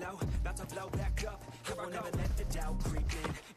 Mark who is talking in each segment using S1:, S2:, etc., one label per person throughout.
S1: low, about to blow back up. I won't ever let the doubt creep in.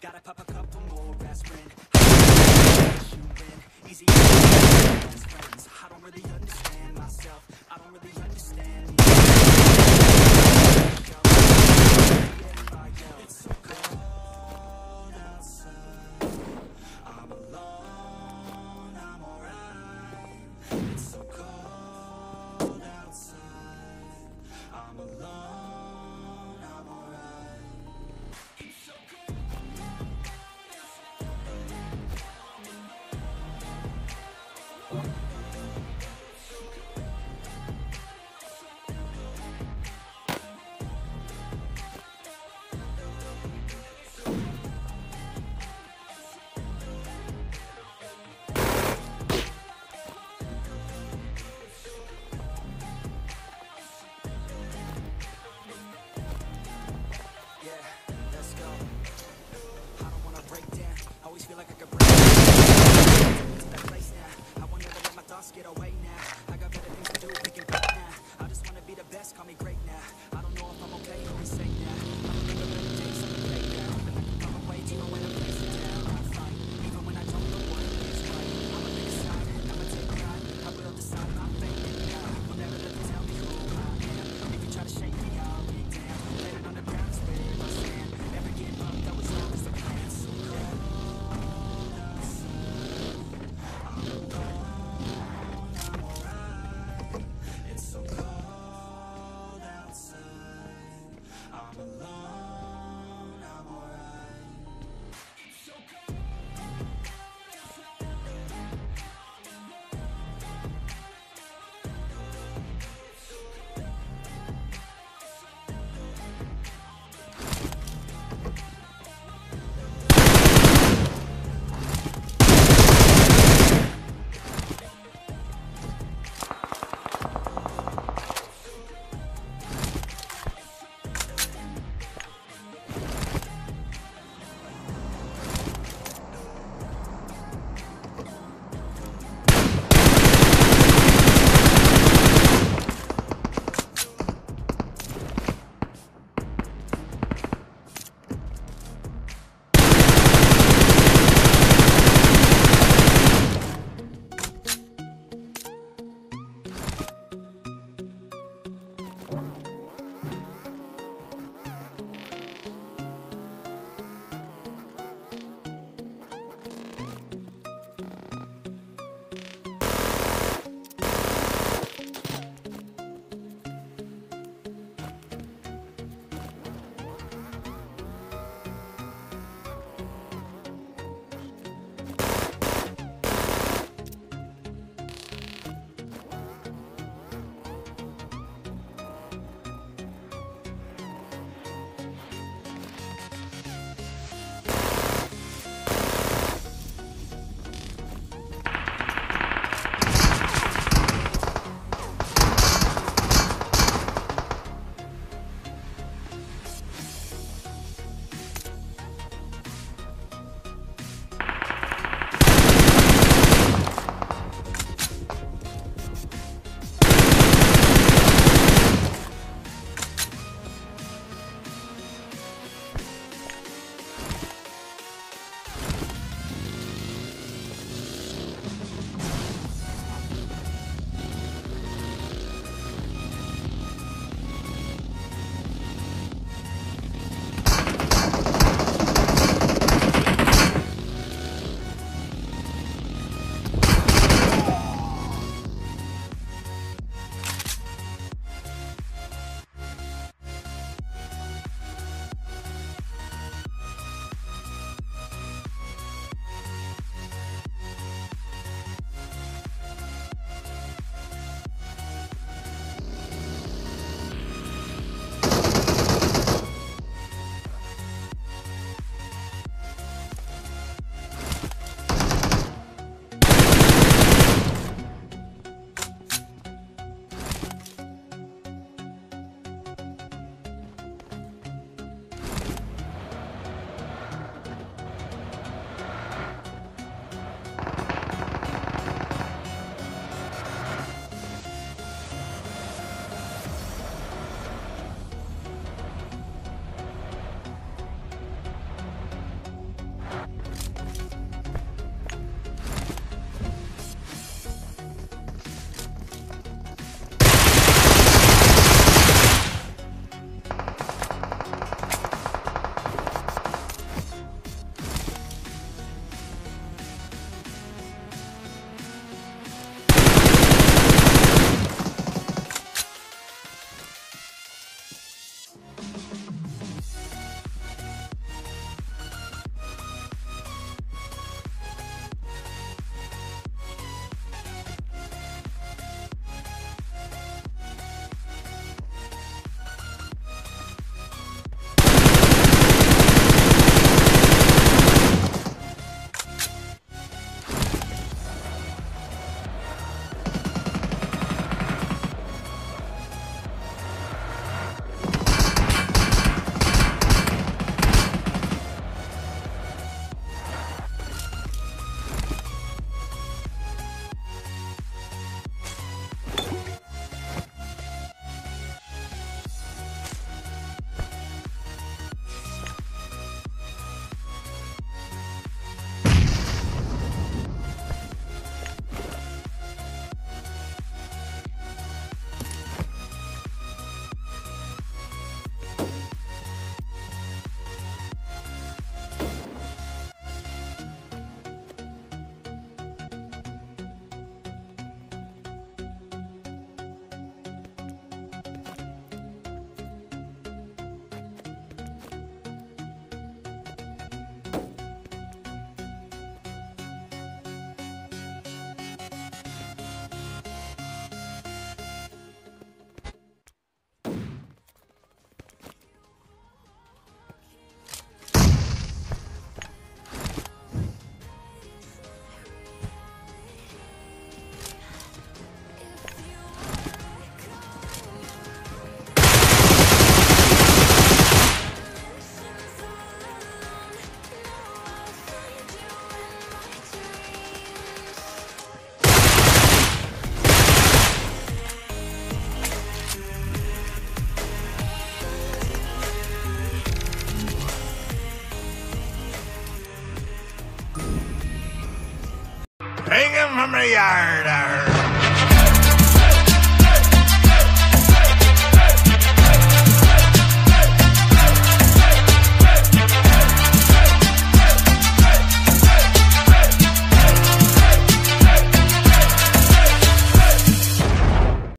S2: Take him from the yard.